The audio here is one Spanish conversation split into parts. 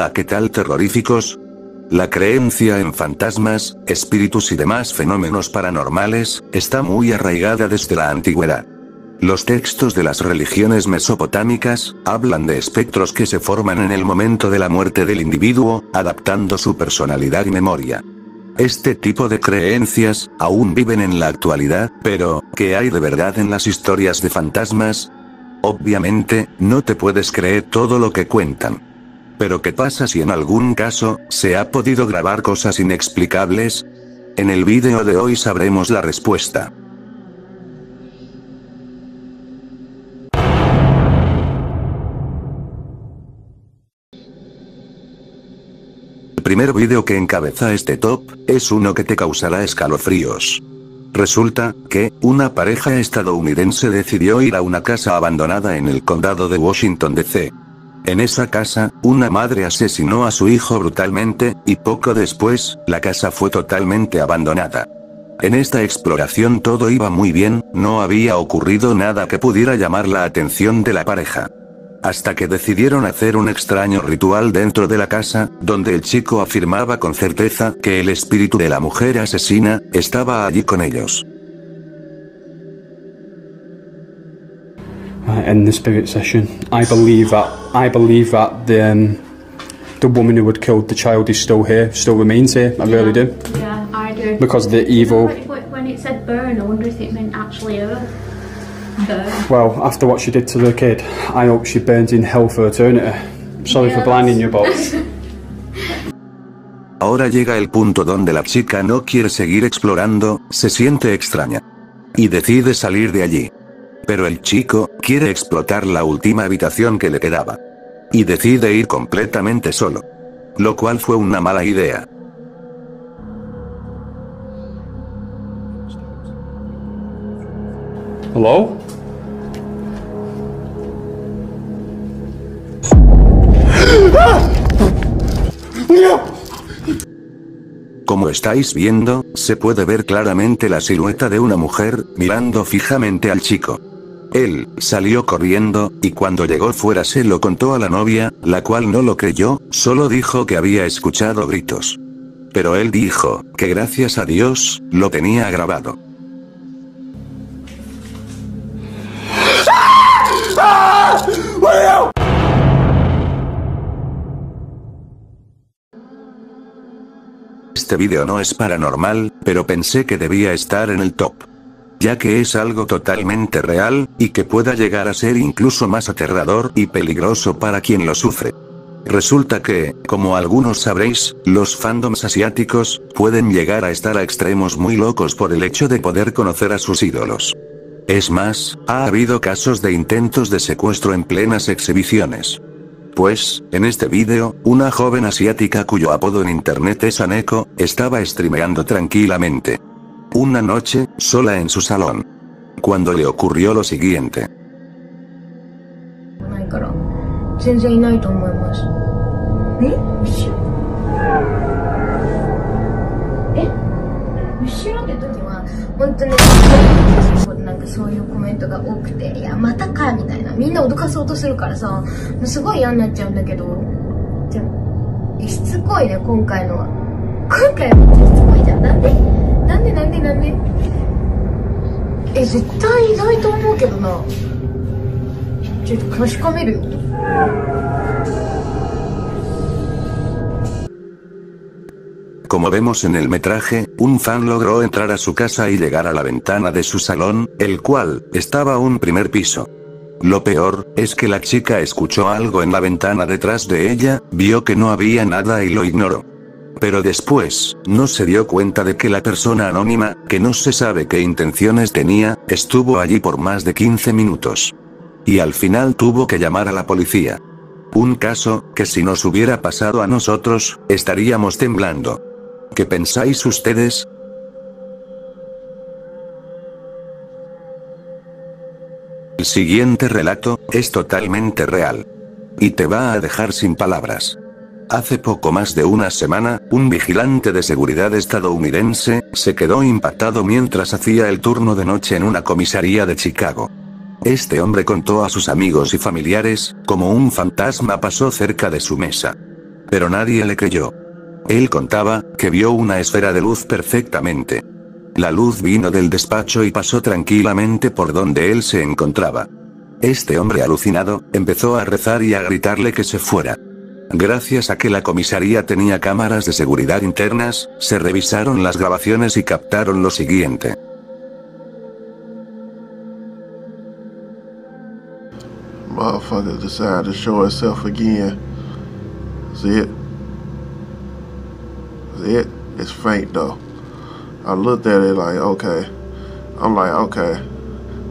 Hola, ¿qué tal terroríficos? La creencia en fantasmas, espíritus y demás fenómenos paranormales, está muy arraigada desde la antigüedad. Los textos de las religiones mesopotámicas, hablan de espectros que se forman en el momento de la muerte del individuo, adaptando su personalidad y memoria. Este tipo de creencias, aún viven en la actualidad, pero, ¿qué hay de verdad en las historias de fantasmas? Obviamente, no te puedes creer todo lo que cuentan. Pero ¿qué pasa si en algún caso, se ha podido grabar cosas inexplicables? En el vídeo de hoy sabremos la respuesta. El primer vídeo que encabeza este top, es uno que te causará escalofríos. Resulta, que, una pareja estadounidense decidió ir a una casa abandonada en el condado de Washington DC. En esa casa, una madre asesinó a su hijo brutalmente, y poco después, la casa fue totalmente abandonada. En esta exploración todo iba muy bien, no había ocurrido nada que pudiera llamar la atención de la pareja. Hasta que decidieron hacer un extraño ritual dentro de la casa, donde el chico afirmaba con certeza que el espíritu de la mujer asesina, estaba allí con ellos. Uh, in the spirit session. I believe that I believe that the um, the woman who had killed the child is still here, still remains here. I really do. Yeah, I do. Because the evil. When, when- when it said burn, I wonder if it meant actually earth. Burn. Well, after what she did to the kid, I hope she burns in hell for eternity. Sorry for blinding you, that's- but Ahora llega el punto donde la chica no quiere seguir explorando, se siente extraña. Y decide salir de allí. Pero el chico, quiere explotar la última habitación que le quedaba. Y decide ir completamente solo. Lo cual fue una mala idea. hello. Como estáis viendo, se puede ver claramente la silueta de una mujer, mirando fijamente al chico. Él, salió corriendo, y cuando llegó fuera se lo contó a la novia, la cual no lo creyó, solo dijo que había escuchado gritos. Pero él dijo, que gracias a Dios, lo tenía grabado. Este vídeo no es paranormal, pero pensé que debía estar en el top. Ya que es algo totalmente real, y que pueda llegar a ser incluso más aterrador y peligroso para quien lo sufre. Resulta que, como algunos sabréis, los fandoms asiáticos, pueden llegar a estar a extremos muy locos por el hecho de poder conocer a sus ídolos. Es más, ha habido casos de intentos de secuestro en plenas exhibiciones. Pues, en este vídeo, una joven asiática cuyo apodo en internet es Aneko, estaba streameando tranquilamente. Una noche, sola en su salón. Cuando le ocurrió lo siguiente. ないから全然いないと思いますえ後ろえ後ろって時は本当になんかそういうコメントが多くて「いやまたか」みたいなみんな脅かそうとするからさすごい嫌になっちゃうんだけどじゃあしつこいね今回のは今回はめっちゃしつこいじゃんなんでなんでなんでなんでえ絶対いないと思うけどなちょっと確かめるよ Como vemos en el metraje, un fan logró entrar a su casa y llegar a la ventana de su salón, el cual, estaba a un primer piso. Lo peor, es que la chica escuchó algo en la ventana detrás de ella, vio que no había nada y lo ignoró. Pero después, no se dio cuenta de que la persona anónima, que no se sabe qué intenciones tenía, estuvo allí por más de 15 minutos. Y al final tuvo que llamar a la policía. Un caso, que si nos hubiera pasado a nosotros, estaríamos temblando. ¿Qué pensáis ustedes? El siguiente relato, es totalmente real. Y te va a dejar sin palabras. Hace poco más de una semana, un vigilante de seguridad estadounidense, se quedó impactado mientras hacía el turno de noche en una comisaría de Chicago. Este hombre contó a sus amigos y familiares, como un fantasma pasó cerca de su mesa. pero nadie le creyó. Él contaba, que vio una esfera de luz perfectamente. La luz vino del despacho y pasó tranquilamente por donde él se encontraba. Este hombre alucinado, empezó a rezar y a gritarle que se fuera. Gracias a que la comisaría tenía cámaras de seguridad internas, se revisaron las grabaciones y captaron lo siguiente. Motherfucker decided to show itself again. See it? See it? It's faint though. I looked at it like, okay. I'm like, okay.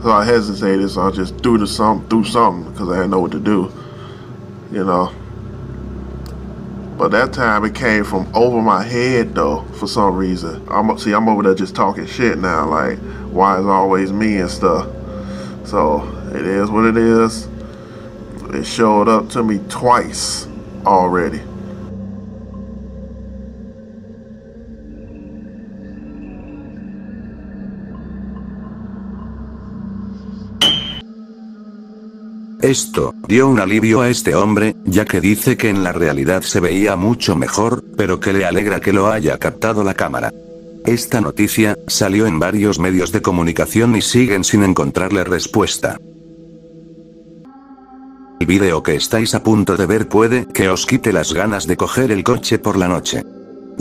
So I hesitated, so I just threw the some threw something because I didn't know what to do. You know. But that time it came from over my head though, for some reason. I'm see I'm over there just talking shit now, like why is always me and stuff. So it is what it is. It showed up to me twice already. Esto, dio un alivio a este hombre, ya que dice que en la realidad se veía mucho mejor, pero que le alegra que lo haya captado la cámara. Esta noticia, salió en varios medios de comunicación y siguen sin encontrarle respuesta. El vídeo que estáis a punto de ver puede que os quite las ganas de coger el coche por la noche.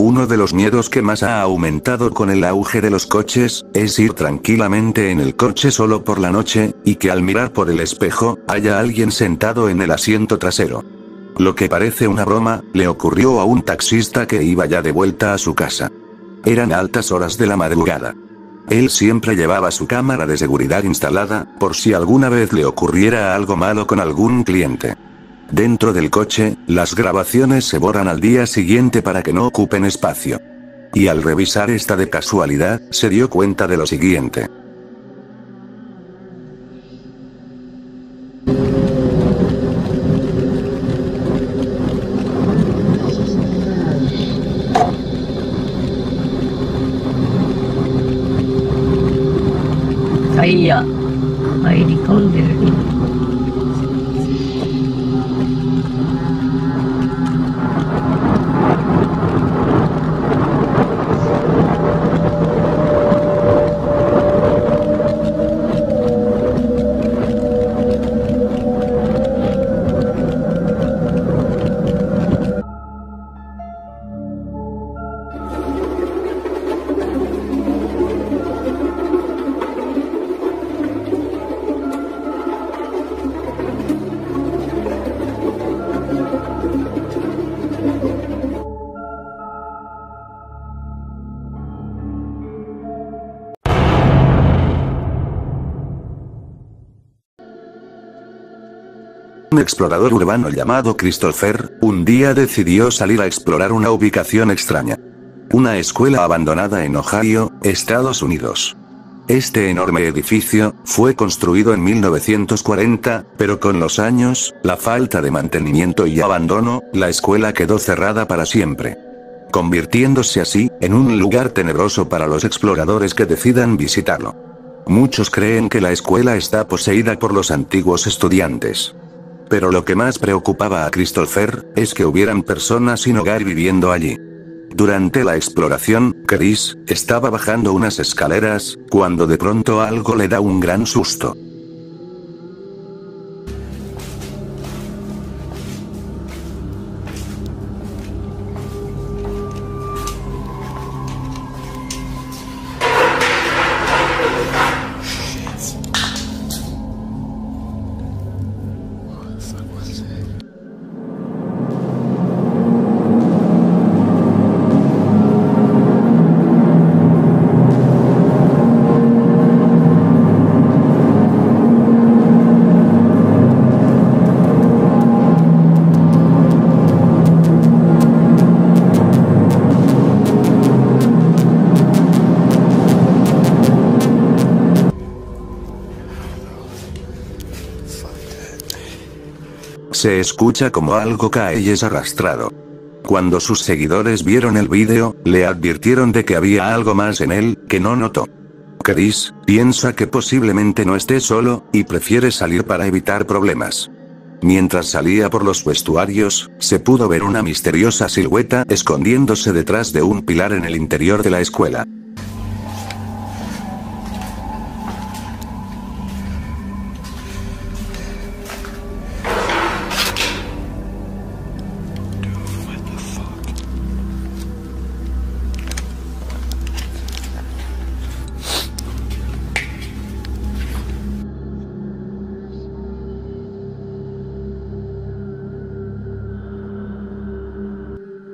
Uno de los miedos que más ha aumentado con el auge de los coches, es ir tranquilamente en el coche solo por la noche, y que al mirar por el espejo, haya alguien sentado en el asiento trasero. Lo que parece una broma, le ocurrió a un taxista que iba ya de vuelta a su casa. Eran altas horas de la madrugada. Él siempre llevaba su cámara de seguridad instalada, por si alguna vez le ocurriera algo malo con algún cliente. Dentro del coche, las grabaciones se borran al día siguiente para que no ocupen espacio. Y al revisar esta de casualidad, se dio cuenta de lo siguiente. Explorador urbano llamado Christopher, un día decidió salir a explorar una ubicación extraña. Una escuela abandonada en Ohio, Estados Unidos. Este enorme edificio, fue construido en 1940, pero con los años, la falta de mantenimiento y abandono, la escuela quedó cerrada para siempre. Convirtiéndose así, en un lugar tenebroso para los exploradores que decidan visitarlo. Muchos creen que la escuela está poseída por los antiguos estudiantes. Pero lo que más preocupaba a Christopher, es que hubieran personas sin hogar viviendo allí. Durante la exploración, Chris, estaba bajando unas escaleras, cuando de pronto algo le da un gran susto. Se escucha como algo cae y es arrastrado. Cuando sus seguidores vieron el vídeo, le advirtieron de que había algo más en él, que no notó. Chris, piensa que posiblemente no esté solo, y prefiere salir para evitar problemas. Mientras salía por los vestuarios, se pudo ver una misteriosa silueta escondiéndose detrás de un pilar en el interior de la escuela.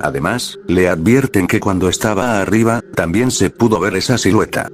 Además, le advierten que cuando estaba arriba, también se pudo ver esa silueta.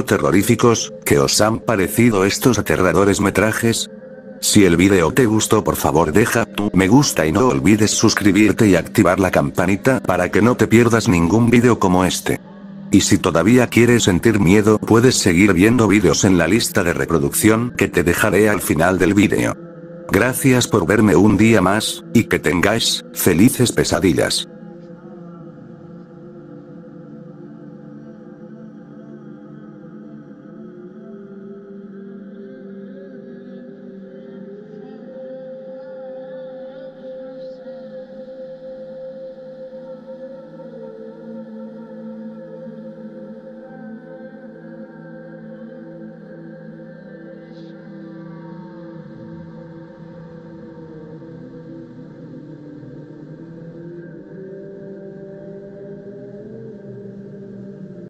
Terroríficos, ¿qué os han parecido estos aterradores metrajes? Si el video te gustó por favor deja tu me gusta y no olvides suscribirte y activar la campanita para que no te pierdas ningún video como este. Y si todavía quieres sentir miedo puedes seguir viendo vídeos en la lista de reproducción que te dejaré al final del video. Gracias por verme un día más, y que tengáis felices pesadillas.